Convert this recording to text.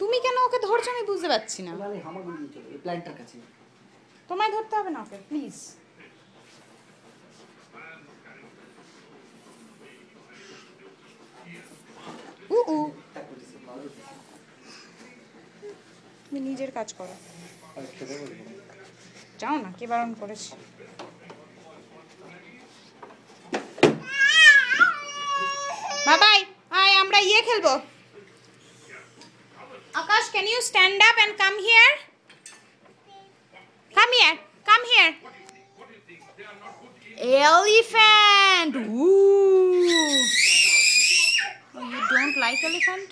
তুমি কেন ওকে ধরছো আমি বুঝতে পারছি না। তোমায় ধরতে হবে না ওকে প্লিজ নিজের কাজ করো। যাও না কে বারণ করেছি। বাবাই আয় আমরা ইয়ে খেলবো Akash can you stand up and come here come here come here elephant Ooh. Oh, you don't like elephant